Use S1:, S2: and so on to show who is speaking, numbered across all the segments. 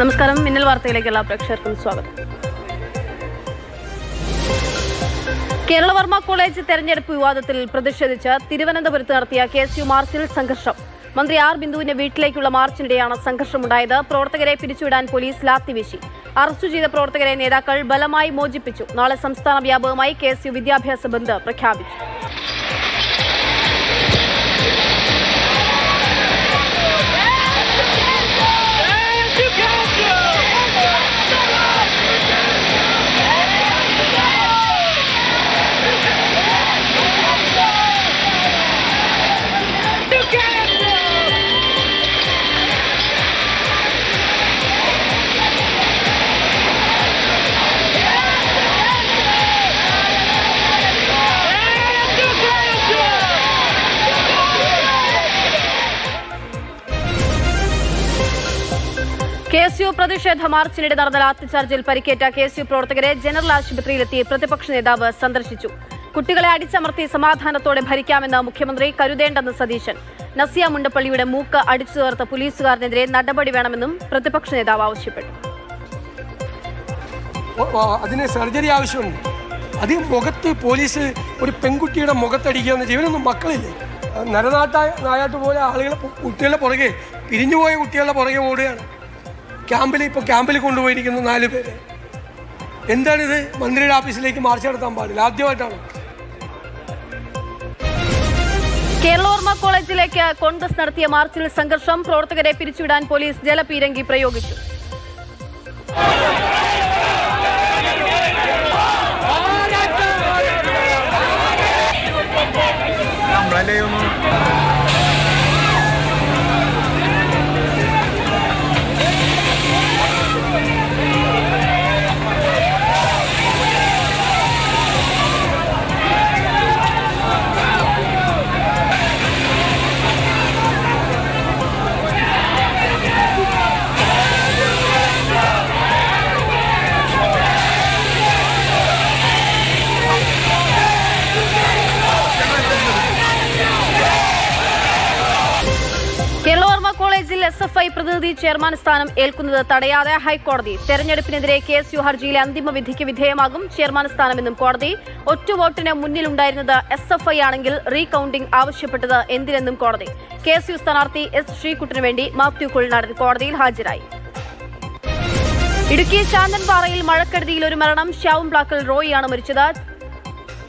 S1: നമസ്കാരം. മിന്നൽ വാർത്തയിലേക്കുള്ള പ്രേക്ഷകർക്കും സ്വാഗതം. കേരളവർമ്മ കോളേജ് തെരഞ്ഞെടുപ്പ് വിവാദത്തിൽ പ്രതിഷേധിച്ച് തിരുവനന്തപുരത്ത് നടത്തിയ കെ എസ് യു മാർച്ചിൽ സംഘർഷം. മന്ത്രി ആർ ബിന്ദുവിന്റെ വീട്ടിലേക്കുള്ള മാർച്ചിനിടെയാണ് സംഘർഷമുണ്ടായത്. പ്രവർത്തകരെ പിരിച്ചുവിടാൻ പോലീസ് ലാത്തിവീശി അറസ്റ്റ് ചെയ്ത പ്രവർത്തകരെ നേതാക്കൾ ബലമായി മോചിപ്പിച്ചു. നാളെ സംസ്ഥാന വ്യാപകമായി കെ വിദ്യാഭ്യാസ ബന്ദ് പ്രഖ്യാപിച്ചു. പ്രതിഷേധ മാർച്ചിനിടെ നടന്ന ലാത്തിചാർജിൽ പരിക്കേറ്റ കെ യു പ്രവർത്തകരെ ജനറൽ ആശുപത്രിയിലെത്തി പ്രതിപക്ഷ നേതാവ് സന്ദർശിച്ചു. കുട്ടികളെ അടിച്ചമർത്തി സമാധാനത്തോടെ ഭരിക്കാമെന്ന് മുഖ്യമന്ത്രി കരുതേണ്ടെന്ന് സതീശൻ. നസിയ മുണ്ടപ്പള്ളിയുടെ മൂക്ക് അടിച്ചു ചേർത്ത പോലീസുകാരനെതിരെ നടപടി വേണമെന്നും പ്രതിപക്ഷ നേതാവ് ആവശ്യപ്പെട്ടു.
S2: അതിന് സർജറി ആവശ്യമുണ്ട്. അത് മുഖത്ത് പോലീസ് ഒരു പെൺകുട്ടിയുടെ മുഖത്തടിക്കുക എന്ന് ഇവരൊന്നും മക്കളില്ലേ? നരനാട്ട നായാട്ട് പോലെ ആളുകളെ കുട്ടികളുടെ പുറകെ പിരിഞ്ഞുപോയ കുട്ടികളുടെ പുറകെ ഓടുകയാണ്. ക്യാമ്പിൽ ഇപ്പോൾ ക്യാമ്പിൽ കൊണ്ടുപോയിരിക്കുന്നു നാല് പേര്. എന്താണിത്? മന്ത്രിയുടെ ഓഫീസിലേക്ക് മാർച്ച് നടത്താൻ പാടില്ല. ആദ്യമായിട്ടാണ്.
S1: കേരളോർമ കോളേജിലേക്ക് കോൺഗ്രസ് നടത്തിയ മാർച്ചിൽ സംഘർഷം പ്രവർത്തകരെ പിരിച്ചുവിടാൻ പോലീസ് ജലപീരങ്കി പ്രയോഗിച്ചു. കോളേജിൽ എസ് എഫ് ഐ പ്രതിനിധി ചെയർമാൻ സ്ഥാനം ഏൽക്കുന്നത് തടയാതെ ഹൈക്കോടതി. തെരഞ്ഞെടുപ്പിനെതിരെ കെ എസ് യു ഹർജിയിലെ അന്തിമ വിധിക്ക് വിധേയമാകും ചെയർമാൻ സ്ഥാനമെന്നും കോടതി. ഒറ്റ വോട്ടിന് മുന്നിലുണ്ടായിരുന്നത് എസ് എഫ് ഐ ആണെങ്കിൽ റീകൌണ്ടിംഗ് ആവശ്യപ്പെട്ടത് എന്തിനെന്നും കോടതി. കെ എസ് യു സ്ഥാനാർത്ഥി എസ് ശ്രീകുട്ടിനു വേണ്ടി മാത്യു കുൾനാടൻ കോടതിയിൽ ഹാജരായി. ഇടുക്കി ശാന്തൻപാറയിൽ മഴക്കെടുതിയിൽ ഒരു മരണം. ഷാവും ബ്ലാക്കിൽ റോയിയാണ് മരിച്ചത്.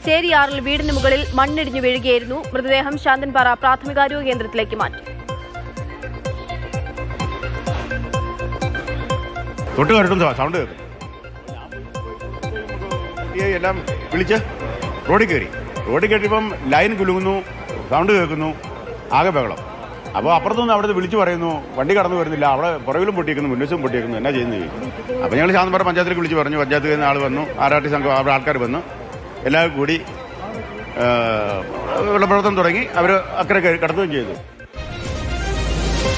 S1: ചേരിയാറിൽ വീടിന് മുകളിൽ മണ്ണിടിഞ്ഞു വീഴുകയായിരുന്നു. മൃതദേഹം ശാന്തൻപാറ പ്രാഥമികാരോഗ്യ കേന്ദ്രത്തിലേക്ക് മാറ്റി.
S3: തൊട്ട് കണ്ടിട്ടും സൗണ്ട് കേൾക്കും എല്ലാം വിളിച്ച് റോഡിൽ കയറി. റോഡിൽ കയറ്റിയപ്പം ലൈൻ കുലുങ്ങുന്നു സൗണ്ട് കേൾക്കുന്നു ആകെ ബഹളം. അപ്പോൾ അപ്പുറത്തുനിന്ന് അവിടെ വിളിച്ചു പറയുന്നു വണ്ടി കടന്നു വരുന്നില്ല അവിടെ പുറകിലും പൊട്ടിക്കുന്നു മുൻവശവും പൊട്ടിക്കുന്നു എന്നാ ചെയ്യുന്നത് അപ്പോൾ ഞങ്ങൾ ശാന്തപുരം പഞ്ചായത്തിലേക്ക് വിളിച്ച് പറഞ്ഞു പഞ്ചായത്തിൽ നിന്ന് ആൾ വന്നു ആരാട്ടി സംഘം അവിടെ ആൾക്കാർ വന്നു. എല്ലാവരും കൂടി വെള്ളപ്രവർത്തനം തുടങ്ങി അവർ അക്കരെ കടത്തുകയും ചെയ്തു.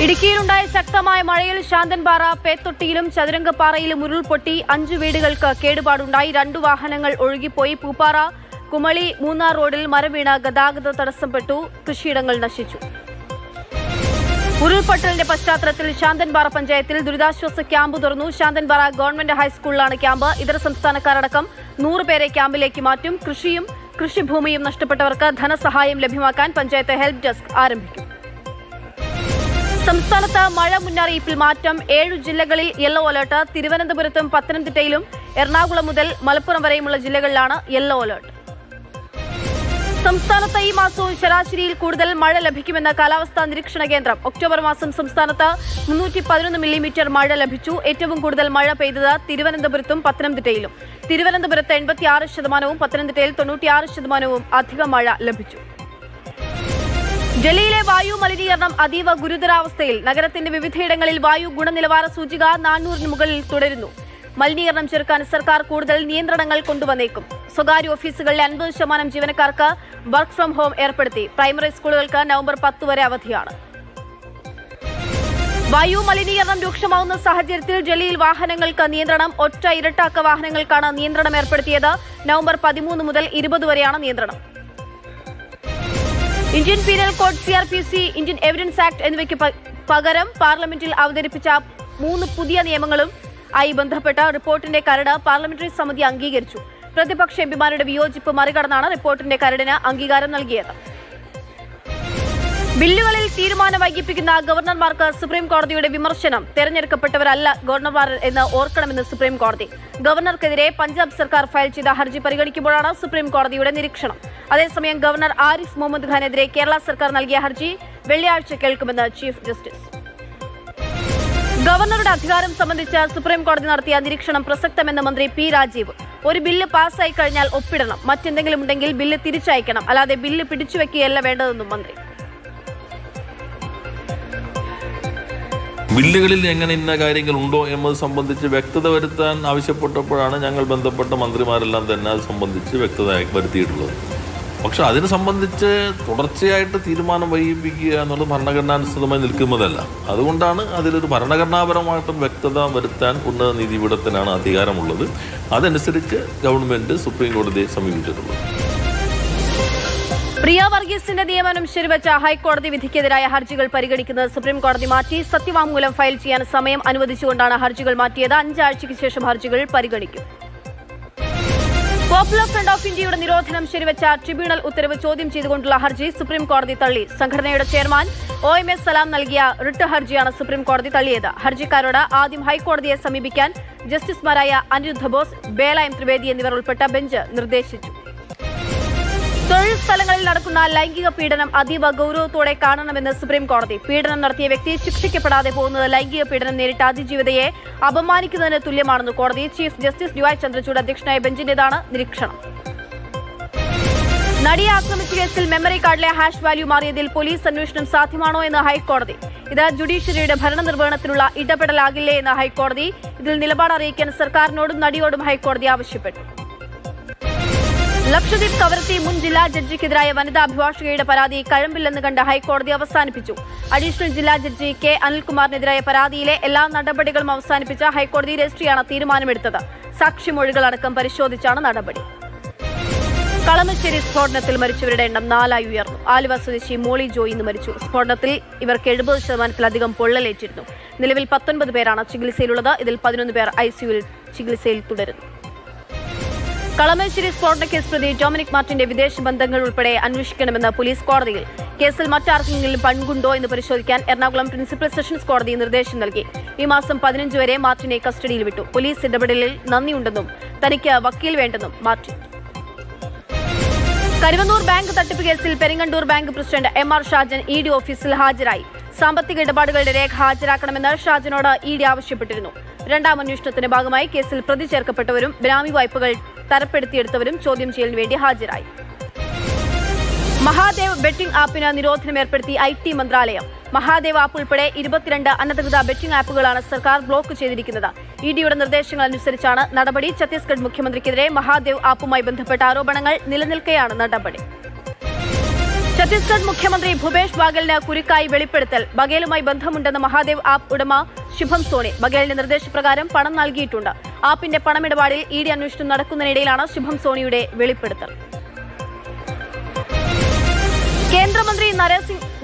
S1: ഇടുക്കിയിലുണ്ടായ ശക്തമായ മഴയിൽ ശാന്തൻപാറ പേത്തൊട്ടിയിലും ചതുരംഗപ്പാറയിലും ഉരുൾപൊട്ടി അഞ്ചു വീടുകൾക്ക് കേടുപാടുണ്ടായി. രണ്ടു വാഹനങ്ങൾ ഒഴുകിപ്പോയി. പൂപ്പാറ കുമളി മൂന്നാർ റോഡിൽ മരവീണ ഗതാഗത തടസ്സപ്പെട്ടു. കൃഷിയിടങ്ങൾ നശിച്ചു. ഉരുൾപൊട്ടലിന്റെ പശ്ചാത്തലത്തിൽ ശാന്തൻപാറ പഞ്ചായത്തിൽ ദുരിതാശ്വാസ ക്യാമ്പ് തുറന്നു. ശാന്തൻപാറ ഗവൺമെന്റ് ഹൈസ്കൂളിലാണ് ക്യാമ്പ്. ഇതര സംസ്ഥാനക്കാരടക്കം നൂറുപേരെ ക്യാമ്പിലേക്ക് മാറ്റും. കൃഷിയും കൃഷിഭൂമിയും നഷ്ടപ്പെട്ടവർക്ക് ധനസഹായം ലഭ്യമാക്കാൻ പഞ്ചായത്ത് ഹെൽപ് ഡെസ്ക് ആരംഭിക്കും. സംസ്ഥാനത്ത് മഴ മുന്നറിയിപ്പിൽ മാറ്റം ഏഴു ജില്ലകളിൽ യെല്ലോ അലർട്ട്. തിരുവനന്തപുരത്തും പത്തനംതിട്ടയിലും എറണാകുളം മുതൽ മലപ്പുറം വരെയുമുള്ള ജില്ലകളിലാണ് യെല്ലോ അലർട്ട്. സംസ്ഥാനത്ത് ഈ മാസവും ശരാശരിയിൽ കൂടുതൽ മഴ ലഭിക്കുമെന്ന് കാലാവസ്ഥാ നിരീക്ഷണ കേന്ദ്രം. ഒക്ടോബർ മാസം സംസ്ഥാനത്ത് മുന്നൂറ്റി പതിനൊന്ന് മില്ലിമീറ്റർ മഴ ലഭിച്ചു. ഏറ്റവും കൂടുതൽ മഴ പെയ്തത് തിരുവനന്തപുരത്തും പത്തനംതിട്ടയിലും. തിരുവനന്തപുരത്ത് എൺപത്തിയാറ് ശതമാനവും പത്തനംതിട്ടയിൽ തൊണ്ണൂറ്റിയാറ് ശതമാനവും അധിക മഴ ലഭിച്ചു. ഡൽഹിയിലെ വായു മലിനീകരണം അതീവ ഗുരുതരാവസ്ഥയിൽ നഗരത്തിന്റെ വിവിധയിടങ്ങളിൽ വായു ഗുണനിലവാര സൂചിക നാനൂറിന് മുകളിൽ തുടരുന്നു. മലിനീകരണം ചെറുക്കാൻ സർക്കാർ കൂടുതൽ നിയന്ത്രണങ്ങൾ കൊണ്ടുവന്നേക്കും. സ്വകാര്യ ഓഫീസുകളിലെ അൻപത് ശതമാനം ജീവനക്കാർക്ക് വർക്ക് ഫ്രം ഹോം ഏർപ്പെടുത്തി. പ്രൈമറി സ്കൂളുകൾക്ക് നവംബർ പത്ത് വരെ അവധിയാണ്. വായു മലിനീകരണം രൂക്ഷമാവുന്ന സാഹചര്യത്തിൽ ഡൽഹിയിൽ വാഹനങ്ങൾക്ക് നിയന്ത്രണം ഒറ്റ ഇരട്ടാക്ക വാഹനങ്ങൾക്കാണ് നിയന്ത്രണം ഏർപ്പെടുത്തിയത്. നവംബർ പതിമൂന്ന് മുതൽ ഇരുപത് വരെയാണ് നിയന്ത്രണം. Indian penal code C R P C Indian evidence act എന്നിവയ്ക്ക് പകരം പാർലമെന്റിൽ അവതരിപ്പിച്ച മൂന്ന് പുതിയ നിയമങ്ങളും ആയി ബന്ധപ്പെട്ട റിപ്പോർട്ടിന്റെ കരട് പാർലമെന്ററി സമിതി അംഗീകരിച്ചു. പ്രതിപക്ഷ എംപിമാരുടെ വിയോജിപ്പ് മറികടന്നാണ് റിപ്പോർട്ടിന്റെ കരടിന് അംഗീകാരം നൽകിയത്. ബില്ലുകളിൽ തീരുമാനം വൈകിപ്പിക്കുന്ന ഗവർണർമാർക്ക് സുപ്രീം കോടതിയുടെ വിമർശനം തെരഞ്ഞെടുക്കപ്പെട്ടവരല്ല ഗവർണർമാർ എന്ന് ഓർക്കണമെന്ന് സുപ്രീം കോടതി. ഗവർണർക്കെതിരെ പഞ്ചാബ് സർക്കാർ ഫയൽ ചെയ്ത ഹർജി പരിഗണിക്കുമ്പോഴാണ് സുപ്രീം കോടതിയുടെ നിരീക്ഷണം. അതേസമയം ഗവർണർ ആരിഫ് മുഹമ്മദ് ഖാനെതിരെ കേരള സർക്കാർ നൽകിയ ഹർജി വെള്ളിയാഴ്ച കേൾക്കുമെന്ന് ചീഫ് ജസ്റ്റിസ്. ഗവർണറുടെ അധികാരം സംബന്ധിച്ച് സുപ്രീം കോടതി നടത്തിയ നിരീക്ഷണം പ്രസക്തമെന്ന് മന്ത്രി പി രാജീവ്. ഒരു ബില്ല് പാസ്സായി കഴിഞ്ഞാൽ ഒപ്പിടണം. മറ്റെന്തെങ്കിലും ഉണ്ടെങ്കിൽ ബില്ല് തിരിച്ചയക്കണം. അല്ലാതെ ബില്ല് പിടിച്ചുവെക്കുകയല്ല വേണ്ടതെന്നും മന്ത്രി.
S4: ബില്ലുകളിൽ എങ്ങനെ ഇന്ന കാര്യങ്ങൾ ഉണ്ടോ എന്നത് സംബന്ധിച്ച് വ്യക്തത വരുത്താൻ ആവശ്യപ്പെട്ടപ്പോഴാണ് ഞങ്ങൾ ബന്ധപ്പെട്ട മന്ത്രിമാരെല്ലാം തന്നെ അത് സംബന്ധിച്ച് വ്യക്തത വരുത്തിയിട്ടുള്ളത്. പക്ഷെ അതിനെ സംബന്ധിച്ച് തുടർച്ചയായിട്ട് തീരുമാനം വൈകിപ്പിക്കുക എന്നുള്ളത് ഭരണഘടനാനുസൃതമായി നിൽക്കുന്നതല്ല. അതുകൊണ്ടാണ് അതിലൊരു ഭരണഘടനാപരമായിട്ടും വ്യക്തത വരുത്താൻ ഉന്നത നീതിപീഠത്തിനാണ് അധികാരമുള്ളത്. അതനുസരിച്ച് ഗവൺമെന്റ് സുപ്രീം കോടതിയെ സമീപിച്ചിട്ടുള്ളത്.
S1: പ്രിയ വർഗീസിന്റെ നിയമനം ശരിവച്ച ഹൈക്കോടതി വിധിക്കെതിരായ ഹർജികൾ പരിഗണിക്കുന്നത് സുപ്രീംകോടതി മാറ്റി സത്യവാങ്മൂലം ഫയൽ ചെയ്യാൻ സമയം അനുവദിച്ചുകൊണ്ടാണ് ഹർജികൾ മാറ്റിയത്. അഞ്ചാഴ്ചയ്ക്ക് ശേഷം ഹർജികൾ പരിഗണിക്കും. പോപ്പുലർ ഫ്രണ്ട് ഓഫ് ഇന്ത്യയുടെ നിരോധനം ശരിവച്ച ട്രിബ്യൂണൽ ഉത്തരവ് ചോദ്യം ചെയ്തുകൊണ്ടുള്ള ഹർജി സുപ്രീംകോടതി തള്ളി. സംഘടനയുടെ chairman O M S Salam നൽകിയ റിട്ട് ഹർജിയാണ് സുപ്രീംകോടതി തള്ളിയത്. ഹർജിക്കാരോട് ആദ്യം ഹൈക്കോടതിയെ സമീപിക്കാൻ ജസ്റ്റിസുമാരായ അനിരുദ്ധ ബോസ് ബേല എം ത്രിവേദി എന്നിവർ ഉൾപ്പെട്ട ബെഞ്ച് നിർദ്ദേശിച്ചു. തൊഴിൽ സ്ഥലങ്ങളിൽ നടക്കുന്ന ലൈംഗിക പീഡനം അതീവ ഗൌരവത്തോടെ കാണണമെന്ന് സുപ്രീം കോടതി. പീഡനം നടത്തിയ വ്യക്തി ശിക്ഷിക്കപ്പെടാതെ പോകുന്നത് ലൈംഗിക പീഡനം നേരിട്ട അതിജീവിതയെ അപമാനിക്കുന്നതിന് തുല്യമാണെന്ന് കോടതി ചീഫ് ജസ്റ്റിസ് ഡിവൈ ചന്ദ്രചൂഡ് അധ്യക്ഷനായ ബെഞ്ചിന്റേതാണ് നിരീക്ഷണം. നടിയെ ആക്രമിച്ച കേസിൽ മെമ്മറി കാർഡിലെ ഹാഷ് വാല്യൂ മാറിയതിൽ പോലീസ് അന്വേഷണം സാധ്യമാണോ എന്ന് ഹൈക്കോടതി. ഇത് ജുഡീഷ്യറിയുടെ ഭരണനിർവഹണത്തിനുള്ള ഇടപെടലാകില്ലേ എന്ന് ഹൈക്കോടതി. ഇതിൽ നിലപാട് അറിയിക്കാൻ സർക്കാരിനോടും നടിയോടും ഹൈക്കോടതി ആവശ്യപ്പെട്ടു. ലക്ഷദ്വീപ് കവർത്തി മുൻ ജില്ലാ ജഡ്ജിക്കെതിരായ വനിതാ അഭിഭാഷകയുടെ പരാതി കഴമ്പില്ലെന്ന് കണ്ട് ഹൈക്കോടതി അവസാനിപ്പിച്ചു. അഡീഷണൽ ജില്ലാ ജഡ്ജി കെ അനിൽകുമാറിനെതിരായ പരാതിയിലെ എല്ലാ നടപടികളും അവസാനിപ്പിച്ച ഹൈക്കോടതി രജിസ്ട്രിയാണ് തീരുമാനമെടുത്തത്. സാക്ഷിമൊഴികളടക്കം പരിശോധിച്ചാണ് നടപടി. കളമശ്ശേരി സ്ഫോടനത്തിൽ മരിച്ചവരുടെ എണ്ണം നാലായി ഉയർന്നു. ആലുവ സ്വദേശി മോളി ജോയി ഇന്ന് മരിച്ചു. സ്ഫോടനത്തിൽ ഇവർക്ക് എഴുപത് ശതമാനത്തിലധികം പൊള്ളലേറ്റിരുന്നു. നിലവിൽ പത്തൊൻപത് പേരാണ് ചികിത്സയിലുള്ളത്. ഇതിൽ പതിനൊന്ന് പേർ ഐസിയുവിൽ ചികിത്സയിൽ തുടരുന്നു. കളമശ്ശേരി സ്ഫോടന കേസ് പ്രതി ഡൊമിനിക് മാർട്ടിന്റെ വിദേശ ബന്ധങ്ങൾ ഉൾപ്പെടെ അന്വേഷിക്കണമെന്ന് പോലീസ് കോടതിയിൽ. കേസിൽ മറ്റാർക്കെങ്കിലും പങ്കുണ്ടോ എന്ന് പരിശോധിക്കാൻ എറണാകുളം പ്രിൻസിപ്പൽ സെഷൻസ് കോടതി നിർദ്ദേശം നൽകി. ഈ മാസം പതിനഞ്ച് വരെ മാർട്ടിനെ കസ്റ്റഡിയിൽ വിട്ടു. പോലീസ് ഇടപെടലിൽ നന്ദിയുണ്ടെന്നും തനിക്ക് വക്കീൽ വേണ്ടെന്നും മാർട്ടിൻ. കരുവന്നൂർ ബാങ്ക് തട്ടിപ്പ് കേസിൽ Peringandur bank president M R Shajan E D ഓഫീസിൽ ഹാജരായി. സാമ്പത്തിക ഇടപാടുകളുടെ രേഖ ഹാജരാക്കണമെന്ന് ഷാജനോട് ഇ ഡി ആവശ്യപ്പെട്ടിരുന്നു. രണ്ടാം അന്വേഷണത്തിന്റെ ഭാഗമായി കേസിൽ പ്രതി ചേർക്കപ്പെട്ടവരും ബ്രാമി വായ്പകൾ തരപ്പെടുത്തിയെടുത്തവരും ചോദ്യം ചെയ്യലിന് വേണ്ടി ഹാജരായി. മഹാദേവ് ബെറ്റിംഗ് ആപ്പിന് നിരോധനം ഏർപ്പെടുത്തി ഐ ടി മന്ത്രാലയം. മഹാദേവ് ആപ്പ് ഉൾപ്പെടെ ഇരുപത്തിരണ്ട് അനധികൃത ബെറ്റിംഗ് ആപ്പുകളാണ് സർക്കാർ ബ്ലോക്ക് ചെയ്തിരിക്കുന്നത്. ഇഡിയുടെ ഡിയുടെ നിർദ്ദേശങ്ങൾ അനുസരിച്ചാണ് നടപടി. ഛത്തീസ്ഗഡ് മുഖ്യമന്ത്രിക്കെതിരെ മഹാദേവ് ആപ്പുമായി ബന്ധപ്പെട്ട ആരോപണങ്ങൾ നിലനിൽക്കെയാണ് നടപടി. ഛത്തീസ്ഗഡ് മുഖ്യമന്ത്രി ഭൂപേഷ് ബാഗലിന് കുരുക്കായി വെളിപ്പെടുത്തൽ. ബഗേലുമായി ബന്ധമുണ്ടെന്ന് മഹാദേവ് ആപ്പ് ഉടമ ശുഭം സോണി. ബഗേലിന്റെ നിർദ്ദേശപ്രകാരം പണം നൽകിയിട്ടുണ്ട്. ആപ്പിന്റെ പണമിടപാടിൽ ഇ ഡി അന്വേഷണം നടക്കുന്നതിനിടയിലാണ് ശുഭം സോണിയുടെ വെളിപ്പെടുത്തൽ. കേന്ദ്രമന്ത്രി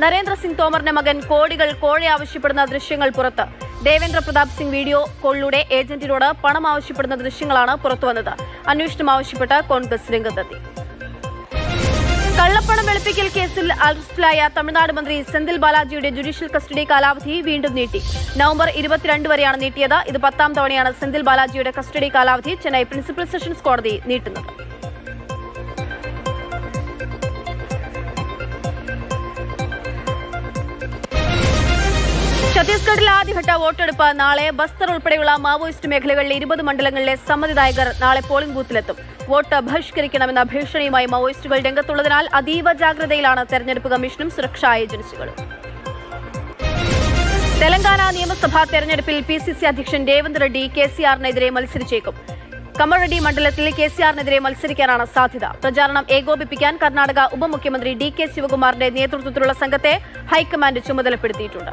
S1: നരേന്ദ്രസിംഗ് തോമറിന്റെ മകൻ കോടികൾ കോഴ ആവശ്യപ്പെടുന്ന ദൃശ്യങ്ങൾ പുറത്ത്. ദേവേന്ദ്ര പ്രതാപ് സിംഗ് വീഡിയോ കോളിലൂടെ ഏജന്റിനോട് പണം ആവശ്യപ്പെടുന്ന ദൃശ്യങ്ങളാണ് പുറത്തുവന്നത്. അന്വേഷണം ആവശ്യപ്പെട്ട് കോൺഗ്രസ് രംഗത്തെത്തി. കള്ളപ്പണം വെളുപ്പിക്കൽ കേസിൽ അറസ്റ്റിലായ തമിഴ്നാട് മന്ത്രി സെന്തിൽ ബാലാജിയുടെ ജുഡീഷ്യൽ കസ്റ്റഡി കാലാവധി വീണ്ടും നീട്ടി. നവംബർ ഇരുപത്തിരണ്ട് വരെയാണ് നീട്ടിയത്. ഇത് പത്താം തവണയാണ് സെന്തിൽ ബാലാജിയുടെ കസ്റ്റഡി കാലാവധി ചെന്നൈ പ്രിൻസിപ്പൽ സെഷൻസ് കോടതി നീട്ടുന്നത്. ഛത്തീസ്ഗഡിൽ ആദ്യഘട്ട വോട്ടെടുപ്പ് നാളെ ബസ്തർ ഉൾപ്പെടെയുള്ള മാവോയിസ്റ്റ് മേഖലകളിലെ ഇരുപത് മണ്ഡലങ്ങളിലെ സമ്മതിദായകർ നാളെ പോളിംഗ് ബൂത്തിലെത്തും. വോട്ട് ബഹിഷ്കരിക്കണമെന്ന ഭീഷണിയുമായി മാവോയിസ്റ്റുകൾ രംഗത്തുള്ളതിനാൽ അതീവ ജാഗ്രതയിലാണ് തെരഞ്ഞെടുപ്പ് കമ്മീഷനും സുരക്ഷാ ഏജൻസികളും. തെലങ്കാന നിയമസഭാ തെരഞ്ഞെടുപ്പിൽ പി സി സി അധ്യക്ഷൻ രേവന്ത് റെഡ്ഡി കെ സി ആറിനെതിരെ മത്സരിച്ചേക്കും. കമ്മറെഡി മണ്ഡലത്തിൽ കെ സി ആറിനെതിരെ മത്സരിക്കാനാണ് സാധ്യത. പ്രചാരണം ഏകോപിപ്പിക്കാൻ കർണാടക ഉപമുഖ്യമന്ത്രി ഡി കെ ശിവകുമാറിന്റെ നേതൃത്വത്തിലുള്ള സംഘത്തെ ഹൈക്കമാൻഡ് ചുമതലപ്പെടുത്തിയിട്ടുണ്ട്.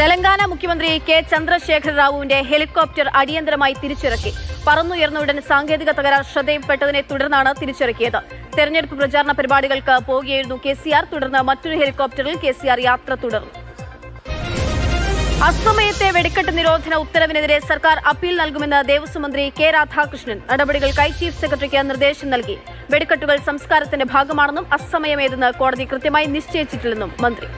S1: തെലങ്കാന മുഖ്യമന്ത്രി കെ ചന്ദ്രശേഖർ റാവുവിന്റെ ഹെലികോപ്റ്റർ അടിയന്തരമായി തിരിച്ചിറക്കി. പറന്നുയർന്ന ഉടൻ സാങ്കേതിക തകരാർ ശ്രദ്ധയിൽപ്പെട്ടതിനെ തുടർന്നാണ് തിരിച്ചിറക്കിയത്. തെരഞ്ഞെടുപ്പ് പ്രചാരണ പരിപാടികൾക്ക് പോവുകയായിരുന്നു കെ തുടർന്ന് മറ്റൊരു ഹെലികോപ്റ്ററിൽ കെ യാത്ര തുടർന്നു. അസമയത്തെ വെടിക്കെട്ട് നിരോധന ഉത്തരവിനെതിരെ സർക്കാർ അപ്പീൽ നൽകുമെന്ന് ദേവസ്വം മന്ത്രി കെ രാധാകൃഷ്ണൻ നടപടികൾക്കായി ചീഫ് സെക്രട്ടറിക്ക് നിർദ്ദേശം നൽകി. വെടിക്കെട്ടുകൾ സംസ്കാരത്തിന്റെ ഭാഗമാണെന്നും അസമയമേതെന്ന് കോടതി കൃത്യമായി നിശ്ചയിച്ചിട്ടില്ലെന്നും മന്ത്രി.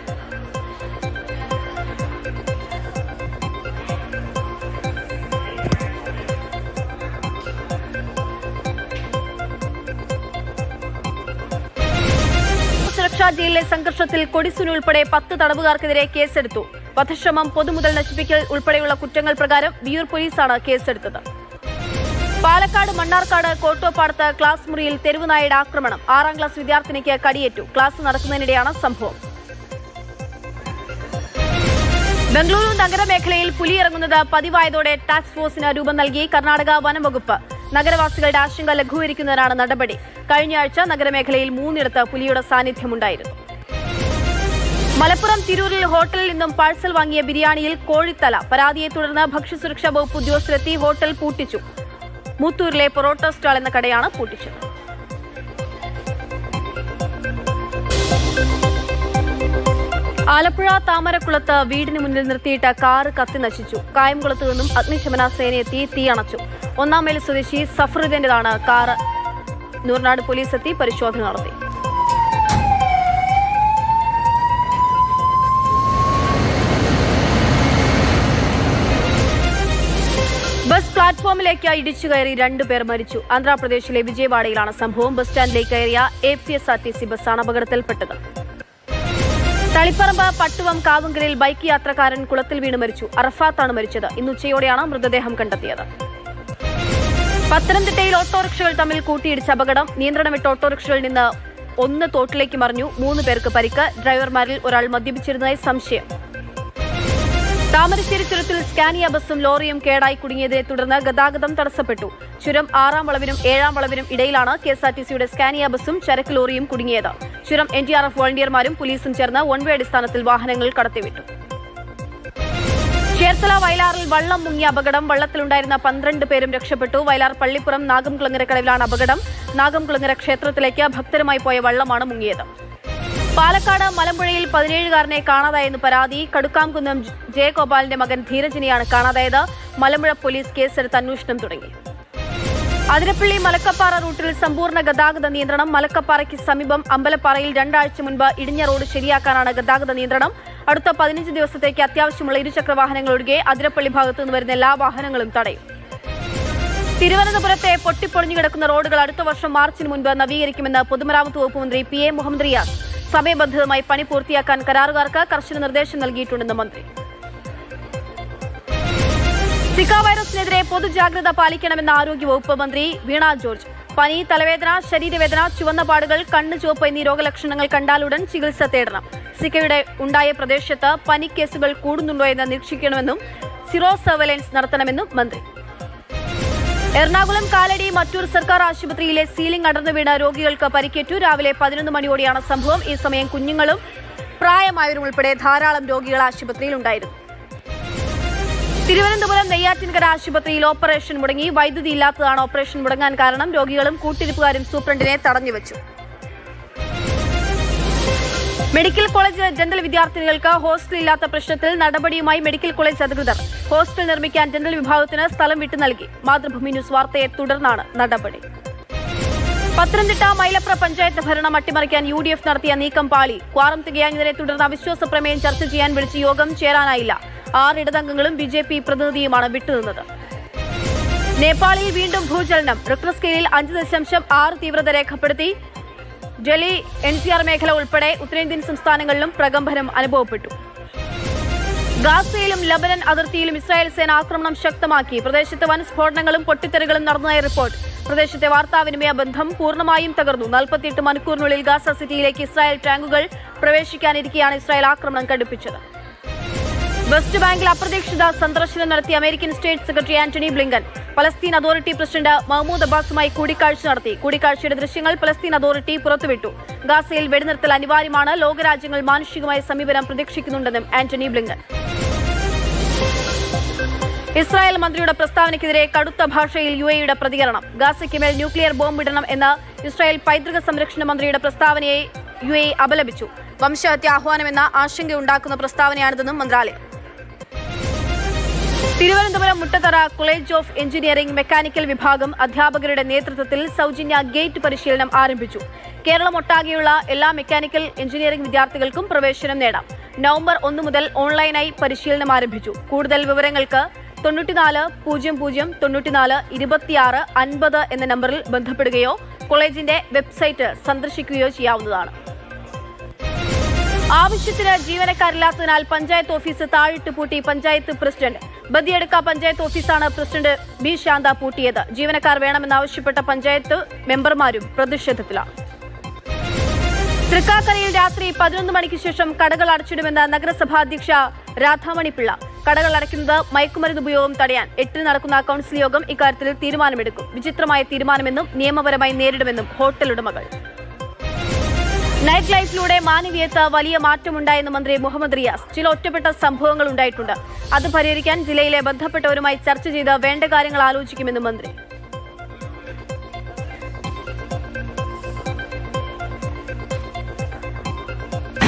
S1: സുരക്ഷാ ജയിലിലെ സംഘർഷത്തിൽ കൊടിസുൻ ഉൾപ്പെടെ പത്ത് തടവുകാർക്കെതിരെ കേസെടുത്തു. വധശ്രമം പൊതുമുതൽ നശിപ്പിക്കൽ ഉൾപ്പെടെയുള്ള കുറ്റങ്ങൾ പ്രകാരം വിയൂർ പോലീസാണ് കേസെടുത്തത്. പാലക്കാട് മണ്ണാർക്കാട് കോട്ടോപ്പാടത്ത് ക്ലാസ് മുറിയിൽ തെരുവുനായയുടെ ആക്രമണം. ആറാം ക്ലാസ് വിദ്യാർത്ഥിനിക്ക് കടിയേറ്റു. ക്ലാസ് നടക്കുന്നതിനിടെയാണ് സംഭവം. ബംഗളൂരു നഗരമേഖലയിൽ പുലിയിറങ്ങുന്നത് പതിവായതോടെ ടാസ്ക് ഫോഴ്സിന് രൂപം നൽകി കർണാടക വനംവകുപ്പ്. നഗരവാസികളുടെ ആശങ്ക ലഘൂകരിക്കുന്നതിനാണ് നടപടി. കഴിഞ്ഞയാഴ്ച നഗരമേഖലയിൽ മൂന്നിടത്ത് പുലിയുടെ സാന്നിധ്യമുണ്ടായിരുന്നു. മലപ്പുറം തിരൂരിൽ ഹോട്ടലിൽ നിന്നും പാഴ്സൽ വാങ്ങിയ ബിരിയാണിയിൽ കോഴിത്തല. പരാതിയെ തുടർന്ന് ഭക്ഷ്യസുരക്ഷാ വകുപ്പ് ഉദ്യോഗസ്ഥരെത്തി ഹോട്ടൽ പൂട്ടിച്ചു. മുത്തൂരിലെ പൊറോട്ട സ്റ്റാൾ എന്ന കടയാണ് പൂട്ടിച്ചത്. ആലപ്പുഴ താമരക്കുളത്ത് വീടിന് മുന്നിൽ നിർത്തിയിട്ട കാറ് കത്തി നശിച്ചു. കായംകുളത്ത് നിന്നും അഗ്നിശമന സേനയെത്തി തീയണച്ചു ഒന്നാം മൈൽ സ്വദേശി സഫറുദ്ദീന്റേതാണ് കാറ് നൂറിനാട് പോലീസ് എത്തി പരിശോധന നടത്തി. ബസ് പ്ലാറ്റ്ഫോമിലേക്ക് ഇടിച്ചു കയറി രണ്ടുപേർ മരിച്ചു. ആന്ധ്രാപ്രദേശിലെ വിജയവാഡയിലാണ് സംഭവം. ബസ് സ്റ്റാൻഡിലേക്ക് കയറിയ A P S R T C ബസ്സാണ് അപകടത്തിൽപ്പെട്ടത്. തളിപ്പറമ്പ് പട്ടുവം കാവുങ്കലിൽ ബൈക്ക് യാത്രക്കാരൻ കുളത്തിൽ വീണ് മരിച്ചു. അറഫാത്താണ് മരിച്ചത്. ഇന്നുച്ചയോടെയാണ് മൃതദേഹം കണ്ടെത്തിയത്. പത്തനംതിട്ടയിൽ ഓട്ടോറിക്ഷകൾ തമ്മിൽ കൂട്ടിയിടിച്ച അപകടം നിയന്ത്രണം വിട്ട ഓട്ടോറിക്ഷകളിൽ നിന്ന് ഒന്ന് തോട്ടിലേക്ക് മറിഞ്ഞു. മൂന്ന് പേർക്ക് പരിക്ക്. ഡ്രൈവർമാരിൽ ഒരാൾ മദ്യപിച്ചിരുന്നതായി സംശയം. താമരശ്ശേരി ചുരത്തിൽ സ്കാനിയ ബസും ലോറിയും കേടായി കുടുങ്ങിയതിനെ തുടർന്ന് ഗതാഗതം തടസ്സപ്പെട്ടു. ചുരം ആറാം വളവിനും ഏഴാം വളവിനും ഇടയിലാണ് കെ എസ് ആർ ടി സിയുടെ സ്കാനിയ ബസും ചരക്ക് ലോറിയും കുടുങ്ങിയത്. ചുരം എൻ ഡി ആർ എഫ് വോളണ്ടിയർമാരും പോലീസും ചേർന്ന് വൺവേ അടിസ്ഥാനത്തിൽ വാഹനങ്ങൾ കടത്തിവിട്ടു. ചേർത്തല വയലാറിൽ വള്ളം മുങ്ങിയ അപകടം. വള്ളത്തിലുണ്ടായിരുന്ന പന്ത്രണ്ട് പേരും രക്ഷപ്പെട്ടു. വയലാർ പള്ളിപ്പുറം നാഗംകുളങ്ങര കടവിലാണ് അപകടം. നാഗംകുളങ്ങര ക്ഷേത്രത്തിലേക്ക് ഭക്തരുമായി പോയ വള്ളമാണ് മുങ്ങിയത്. പാലക്കാട് മലമ്പുഴയിൽ പതിനേഴുകാരനെ കാണാതായെന്ന് പരാതി. കടുക്കാംകുന്നം ജയഗോപാലിന്റെ മകൻ ധീരജിനെയാണ് കാണാതായത്. മലമ്പുഴ പോലീസ് കേസെടുത്ത് അന്വേഷണം തുടങ്ങി. അതിരപ്പള്ളി മലക്കപ്പാറ റൂട്ടിൽ സമ്പൂർണ ഗതാഗത നിയന്ത്രണം. മലക്കപ്പാറയ്ക്ക് സമീപം അമ്പലപ്പാറയിൽ രണ്ടാഴ്ച മുൻപ് ഇടിഞ്ഞ റോഡ് ശരിയാക്കാനാണ് ഗതാഗത നിയന്ത്രണം. അടുത്ത പതിനഞ്ച് ദിവസത്തേക്ക് അത്യാവശ്യമുള്ള ഇരുചക്ര വാഹനങ്ങൾ ഒഴികെ അതിരപ്പള്ളി ഭാഗത്തു നിന്ന് വരുന്ന എല്ലാ വാഹനങ്ങളും തടയും. തിരുവനന്തപുരത്തെ പൊട്ടിപ്പൊളിഞ്ഞു കിടക്കുന്ന റോഡുകൾ അടുത്ത വർഷം മാർച്ചിന് മുൻപ് നവീകരിക്കുമെന്ന് പൊതുമരാമത്ത് വകുപ്പ് മന്ത്രി പി എ മുഹമ്മദ് റിയാസ്. സമയബന്ധിതമായി പണി പൂർത്തിയാക്കാൻ കരാറുകാർക്ക് കർശന നിർദ്ദേശം നൽകിയിട്ടുണ്ടെന്ന് മന്ത്രി. വൈറസിനെതിരെ പൊതുജാഗ്രത പാലിക്കണമെന്ന് ആരോഗ്യവകുപ്പ് മന്ത്രി വീണ ജോർജ്. പനി തലവേദന ശരീരവേദന ചുവന്ന പാടുകൾ കണ്ണ് ചുവപ്പ് എന്നീ രോഗലക്ഷണങ്ങൾ കണ്ടാലുടൻ ചികിത്സ തേടണം. സിക്കയുടെ ഉണ്ടായ പ്രദേശത്ത് പനി കേസുകൾ കൂടുന്നുണ്ടോ എന്ന് നിരീക്ഷിക്കണമെന്നും സിറോ സർവൈലൻസ് നടത്തണമെന്നും മന്ത്രി. എറണാകുളം കാലടി മറ്റൂർ സർക്കാർ ആശുപത്രിയിലെ സീലിംഗ് അടർന്നു വീണ രോഗികൾക്ക് പരിക്കേറ്റു. രാവിലെ പതിനൊന്ന് മണിയോടെയാണ് സംഭവം. ഈ സമയം കുഞ്ഞുങ്ങളും പ്രായമായവരും ഉൾപ്പെടെ ധാരാളം രോഗികൾ ആശുപത്രിയിൽ ഉണ്ടായിരുന്നു തിരുവനന്തപുരം നെയ്യാറ്റിൻകര ആശുപത്രിയിൽ ഓപ്പറേഷൻ മുടങ്ങി. വൈദ്യുതി ഇല്ലാത്തതാണ് ഓപ്പറേഷൻ മുടങ്ങാൻ കാരണം രോഗികളും കൂട്ടിരിപ്പുകാരും സൂപ്രണ്ടിനെ തടഞ്ഞുവച്ചു മെഡിക്കൽ കോളേജ് ജനറൽ വിദ്യാർത്ഥിനികൾക്ക് ഹോസ്റ്റൽ ഇല്ലാത്ത പ്രശ്നത്തിൽ നടപടിയുമായി മെഡിക്കൽ കോളേജ് അധികൃതർ. ഹോസ്റ്റൽ നിർമ്മിക്കാൻ ജനറൽ വിഭാഗത്തിന് സ്ഥലം വിട്ടു നൽകി. മാതൃഭൂമി ന്യൂസ് വാർത്തയെ തുടർന്നാണ് നടപടി. പത്തനംതിട്ട മൈലപ്ര പഞ്ചായത്ത് ഭരണം അട്ടിമറിക്കാൻ യു നടത്തിയ നീക്കം പാളി. ക്വാറം തികയാഞ്ഞതിനെ തുടർന്ന് അവിശ്വാസ പ്രമേയം ചർച്ച ചെയ്യാൻ വിളിച്ച് യോഗം ചേരാനായില്ല. ആറ് ഇടതംഗങ്ങളും ബി ജെ പി പ്രതിനിധിയുമാണ് വിട്ടുനിന്നത്. നേപ്പാളിൽ വീണ്ടും ഭൂചലനം. റിക്ടർ സ്കെയിലിൽ അഞ്ച് ദശാംശം ആറ് തീവ്രത രേഖപ്പെടുത്തി. ഡൽഹി എൻ സി ആർ മേഖല ഉൾപ്പെടെ ഉത്തരേന്ത്യൻ സംസ്ഥാനങ്ങളിലും പ്രകമ്പനം അനുഭവപ്പെട്ടു. ഗാസയിലും ലബനൻ അതിർത്തിയിലും ഇസ്രായേൽ സേന ആക്രമണം ശക്തമാക്കി. പ്രദേശത്ത് വൻ സ്ഫോടനങ്ങളും പൊട്ടിത്തെറികളും നടന്നതായി റിപ്പോർട്ട്. പ്രദേശത്തെ വാർത്താവിനിമയ ബന്ധം പൂർണമായും തകർന്നു. നാൽപ്പത്തിയെട്ട് മണിക്കൂറിനുള്ളിൽ ഗാസ സിറ്റിയിലേക്ക് ഇസ്രായേൽ ടാങ്കുകൾ പ്രവേശിക്കാനിരിക്കെയാണ് ഇസ്രായേൽ ആക്രമണം കടുപ്പിച്ചത് വെസ്റ്റ് ബാങ്കിൽ അപ്രതീക്ഷിത സന്ദർശനം നടത്തിയ American state secretary Antony Blinken. Palestine authority president Mahmoud അബ്ബാസുമായി കൂടിക്കാഴ്ച നടത്തി. കൂടിക്കാഴ്ചയുടെ ദൃശ്യങ്ങൾ പലസ്തീൻ അതോറിറ്റി പുറത്തുവിട്ടു. ഗാസയിൽ വെടിനിർത്തൽ അനിവാര്യമാണ്. ലോകരാജ്യങ്ങൾ മാനുഷികമായ സമീപനം പ്രതീക്ഷിക്കുന്നുണ്ടെന്നും ആന്റണി ബ്ലിങ്കൻ. ഇസ്രായേൽ മന്ത്രിയുടെ പ്രസ്താവനയ്ക്കെതിരെ കടുത്ത ഭാഷയിൽ യു എയുടെ പ്രതികരണം. ഗാസയ്ക്ക് മേൽ ന്യൂക്ലിയർ ബോംബ് ഇടണം എന്ന ഇസ്രായേൽ പൈതൃക സംരക്ഷണ മന്ത്രിയുടെ പ്രസ്താവനയെ യു എ അപലപിച്ചു. വംശഹത്യ ആഹ്വാനമെന്ന ആശങ്കയുണ്ടാക്കുന്ന പ്രസ്താവനയാണിതെന്നും മന്ത്രാലയം. Thiruvananthapuram Muttathara college of engineering mechanical വിഭാഗം അധ്യാപകരുടെ നേതൃത്വത്തിൽ സൗജന്യ ഗേറ്റ് പരിശീലനം ആരംഭിച്ചു. കേരളമൊട്ടാകെയുള്ള എല്ലാ മെക്കാനിക്കൽ എഞ്ചിനീയറിംഗ് വിദ്യാർത്ഥികൾക്കും പ്രവേശനം നേടാം. നവംബർ ഒന്ന് മുതൽ ഓൺലൈനായി പരിശീലനം ആരംഭിച്ചു. കൂടുതൽ വിവരങ്ങൾക്ക് തൊണ്ണൂറ്റിനാല് പൂജ്യം പൂജ്യം തൊണ്ണൂറ്റിനാല് ഇരുപത്തിയാറ് അൻപത് എന്ന നമ്പറിൽ ബന്ധപ്പെടുകയോ കോളേജിന്റെ വെബ്സൈറ്റ് സന്ദർശിക്കുകയോ ചെയ്യാവുന്നതാണ്. ആവശ്യത്തിന് ജീവനക്കാരില്ലാത്തതിനാൽ പഞ്ചായത്ത് ഓഫീസ് താഴിട്ട് പൂട്ടി പഞ്ചായത്ത് പ്രസിഡന്റ്. ബദിയെടുക്ക പഞ്ചായത്ത് ഓഫീസാണ് പ്രസിഡന്റ് ബി ശാന്ത പൂട്ടിയത്. ജീവനക്കാർ വേണമെന്നാവശ്യപ്പെട്ട പഞ്ചായത്ത് മെമ്പർമാരും പ്രതിഷേധത്തിലാണ്. തൃക്കാക്കരയിൽ രാത്രി പതിനൊന്ന് മണിക്ക് ശേഷം കടകൾ അടച്ചിടുമെന്ന് നഗരസഭാ അധ്യക്ഷ രാധാമണി പിള്ള കടകൾ അടയ്ക്കുന്നത് മയക്കുമരുന്ന് ഉപയോഗം തടയാൻ എട്ടിന് നടക്കുന്ന കൌൺസിൽ യോഗം ഇക്കാര്യത്തിൽ തീരുമാനമെടുക്കും. വിചിത്രമായ തീരുമാനമെന്നും നിയമപരമായി നേരിടുമെന്നും ഹോട്ടൽ ഉടമകൾ. നൈറ്റ് ലൈഫിലൂടെ മാനവീയത്ത് വലിയ മാറ്റമുണ്ടായെന്ന് മന്ത്രി മുഹമ്മദ് റിയാസ്. ചില ഒറ്റപ്പെട്ട സംഭവങ്ങൾ ഉണ്ടായിട്ടുണ്ട്. അത് പരിഹരിക്കാൻ ജില്ലയിലെ ബന്ധപ്പെട്ടവരുമായി ചർച്ച ചെയ്ത് വേണ്ട കാര്യങ്ങൾ ആലോചിക്കുമെന്നും മന്ത്രി.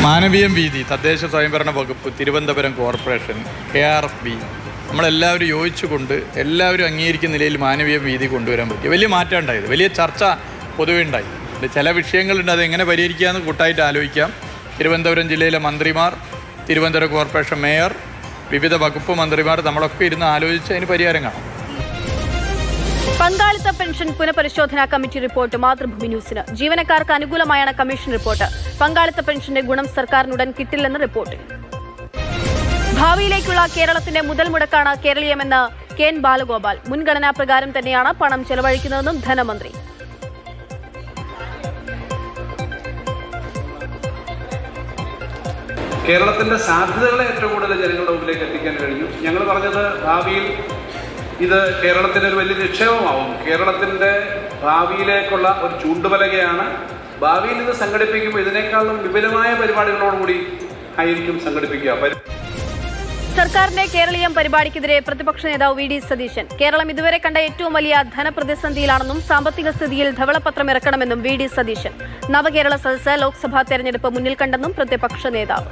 S5: മാനവീയം വീതി തദ്ദേശ സ്വയംഭരണ വകുപ്പ് Thiruvananthapuram corporation K R F B നമ്മളെല്ലാവരും യോജിച്ചുകൊണ്ട് എല്ലാവരും അംഗീകരിക്കുന്ന നിലയിൽ മാനവീയം വീതി കൊണ്ടുവരാൻ പറ്റി. വലിയ മാറ്റം ഉണ്ടായത് വലിയ ചർച്ച പൊതുവെ ഉണ്ടായി. ഇത് ചില വിഷയങ്ങളുണ്ട്. അത് എങ്ങനെ പരിഹരിക്കാമെന്ന് കൂട്ടായിട്ട് ആലോചിക്കാം. തിരുവനന്തപുരം ജില്ലയിലെ മന്ത്രിമാർ തിരുവനന്തപുരം കോർപ്പറേഷൻ മേയർ വിവിധ വകുപ്പ് മന്ത്രിമാർ നമ്മളൊക്കെ ഇരുന്ന് ആലോചിച്ച് അതിന് പരിഹാരം കാണാം.
S1: പങ്കാളിത്ത പെൻഷൻ പുനഃപരിശോധനാ കമ്മിറ്റി റിപ്പോർട്ട് മാതൃഭൂമി ന്യൂസിന്. ജീവനക്കാർക്ക് അനുകൂലമായാണ് കമ്മീഷൻ റിപ്പോർട്ട്. പങ്കാളിത്ത പെൻഷന്റെ ഗുണം സർക്കാരിനുടൻ കിട്ടില്ലെന്ന് റിപ്പോർട്ട്. ഭാവിയിലേക്കുള്ള കേരളത്തിന്റെ മുതൽ മുടക്കാണ് കേരളീയമെന്ന് കെ എൻ ബാലഗോപാൽ. മുൻഗണനാ പ്രകാരം തന്നെയാണ് പണം ചെലവഴിക്കുന്നതെന്നും ധനമന്ത്രി.
S6: കേരളത്തിന്റെ സാധ്യതകളെ ഏറ്റവും കൂടുതൽ ജനങ്ങളുടെ മുമ്പിലേക്ക് എത്തിക്കാൻ കഴിഞ്ഞു. ഞങ്ങൾ പറഞ്ഞത് ഭാവിയിൽ ഇത് കേരളത്തിന്റെ ഒരു വലിയ നിക്ഷേപമാവും. കേരളത്തിന്റെ ഭാവിയിലേക്കുള്ള ഒരു ചൂണ്ടുപലകയാണ് ഭാവിയിൽ ഇത് സംഘടിപ്പിക്കുമ്പോൾ ഇതിനേക്കാളും വിപുലമായ പരിപാടികളോടുകൂടി ആയിരിക്കും സംഘടിപ്പിക്കുക.
S1: സർക്കാരിന്റെ കേരളീയം പരിപാടിക്കെതിരെ പ്രതിപക്ഷ നേതാവ് വി ഡി സതീശൻ. കേരളം ഇതുവരെ കണ്ട ഏറ്റവും വലിയ ധനപ്രതിസന്ധിയിലാണെന്നും സാമ്പത്തിക സ്ഥിതിയിൽ ധവളപത്രം ഇറക്കണമെന്നും വി ഡി സതീശൻ. നവകേരള സദസ്സ് ലോക്സഭാ തെരഞ്ഞെടുപ്പ് മുന്നിൽ കണ്ടെന്നും പ്രതിപക്ഷ നേതാവ്.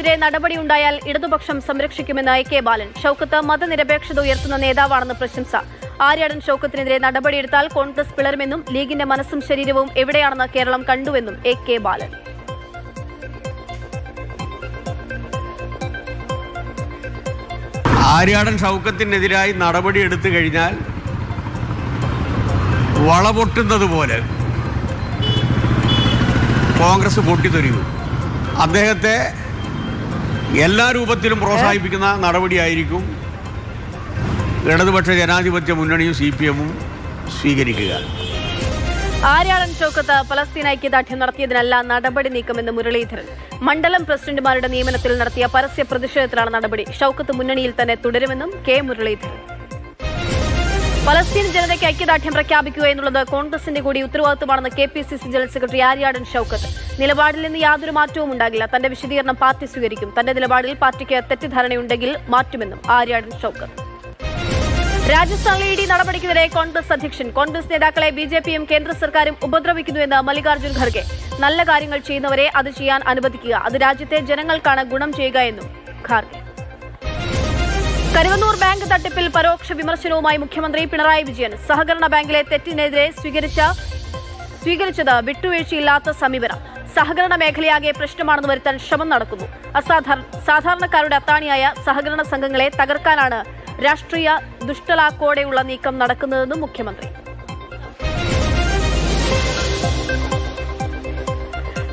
S1: ഷൌക്കത്തിനെതിരെ നടപടിയുണ്ടായാൽ ഇടതുപക്ഷം സംരക്ഷിക്കുമെന്ന് എ കെ ബാലൻ. ഷൌക്കത്ത് മതനിരപേക്ഷത ഉയർത്തുന്ന നേതാവാണെന്ന് പ്രശംസ. ആര്യാടൻ ഷൌക്കത്തിനെതിരെ നടപടിയെടുത്താൽ കോൺഗ്രസ് പിളരുമെന്നും ലീഗിന്റെ മനസ്സും ശരീരവും എവിടെയാണെന്ന് കേരളം കണ്ടുവെന്നും എ കെ ബാലൻ.
S7: ആര്യാടൻ ഷൗക്കത്തിനെതിരായി നടപടി എടുത്തു കഴിഞ്ഞാൽ വളപൊട്ടുന്നത് പോലെ കോൺഗ്രസ് പൊട്ടിത്തെറിയും. അദ്ദേഹത്തെ എല്ലാ രൂപത്തിലും പ്രോത്സാഹിപ്പിക്കുന്ന നടപടിയായിരിക്കും ഇടതുപക്ഷ ജനാധിപത്യ മുന്നണിയും സി പി എമ്മും സ്വീകരിക്കുക.
S1: ആര്യാടൻ ചോക്കത്ത് പലസ്തീൻ ഐക്യദാർഢ്യം നടത്തിയതിനല്ല നടപടി നീക്കമെന്ന് മുരളീധരൻ. മണ്ഡലം പ്രസിഡന്റുമാരുടെ നിയമനത്തിൽ നടത്തിയ പരസ്യ പ്രതിഷേധത്തിലാണ് നടപടി. ഷൌക്കത്ത് മുന്നണിയിൽ തന്നെ തുടരുമെന്നും കെ മുരളീധരൻ. പലസ്തീൻ ജനതയ്ക്ക് ഐക്യദാർഢ്യം പ്രഖ്യാപിക്കുക എന്നുള്ളത് കോൺഗ്രസിന്റെ കൂടി ഉത്തരവാദിത്തമാണെന്ന് K P C C general secretary Aryadan Shoukath. നിലപാടിൽ നിന്ന് യാതൊരു മാറ്റവും ഉണ്ടാകില്ല. തന്റെ വിശദീകരണം പാർട്ടി സ്വീകരിക്കും. തന്റെ നിലപാടിൽ പാർട്ടിക്ക് തെറ്റിദ്ധാരണയുണ്ടെങ്കിൽ മാറ്റുമെന്നും ആര്യാടൻ ഷൌക്കത്ത്. രാജസ്ഥാനിലെ ഇ ഡി നടപടിക്കെതിരെ കോൺഗ്രസ് അധ്യക്ഷൻ കോൺഗ്രസ് നേതാക്കളെ ബി ജെ പിയും കേന്ദ്ര സർക്കാരും ഉപദ്രവിക്കുന്നുവെന്ന് മല്ലികാർജുൻ ഖർഗെ. നല്ല കാര്യങ്ങൾ ചെയ്യുന്നവരെ അത് ചെയ്യാൻ അനുവദിക്കുക. അത് രാജ്യത്തെ ജനങ്ങൾക്കാണ് ഗുണം ചെയ്യുക എന്നും ഖാർഗെ. കരുവന്നൂർ ബാങ്ക് തട്ടിപ്പിൽ പരോക്ഷ വിമർശനവുമായി മുഖ്യമന്ത്രി പിണറായി വിജയൻ സഹകരണ ബാങ്കിലെ തെറ്റിനെതിരെ സ്വീകരിച്ച സ്വീകരിച്ചത് വിട്ടുവീഴ്ചയില്ലാത്ത സമീപനം. സഹകരണ മേഖലയാകെ പ്രശ്നമാണെന്ന് വരുത്താൻ ശ്രമം നടക്കുന്നു. അസാധാരണ സാധാരണക്കാരുടെ അത്താണിയായ സഹകരണ സംഘങ്ങളെ തകർക്കാനാണ് രാഷ്ട്രീയ ദുഷ്ടലാക്കോടെയുള്ള നീക്കം നടക്കുന്നതെന്നും മുഖ്യമന്ത്രി.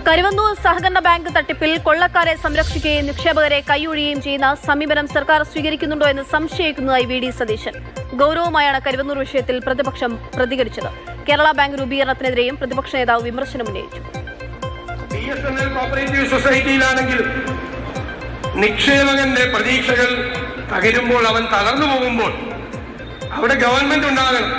S1: കരുവന്നൂർ സഹകരണ ബാങ്ക് തട്ടിപ്പിൽ കൊള്ളക്കാരെ സംരക്ഷിക്കുകയും നിക്ഷേപകരെ കൈയൊഴിയുകയും ചെയ്യുന്ന സമീപനം സർക്കാർ സ്വീകരിക്കുന്നുണ്ടോ എന്ന് സംശയിക്കുന്നതായി വി ഡി സതീശൻ. ഗൌരവമായാണ് കരുവന്നൂർ വിഷയത്തിൽ പ്രതിപക്ഷം പ്രതികരിച്ചത്. കേരള ബാങ്ക് രൂപീകരണത്തിനെതിരെയും പ്രതിപക്ഷ നേതാവ് വിമർശനം ഉന്നയിച്ചു.
S2: നിക്ഷേപകന്റെ പ്രതീക്ഷകൾ തകരുമ്പോൾ അവൻ തളർന്നു പോകുമ്പോൾ അവിടെ ഗവൺമെന്റ് ഉണ്ടാകണം.